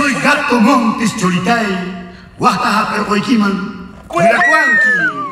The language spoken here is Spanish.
Soy gato Montes Choritay, Huaja Percoiquiman, Cuiracuanqui.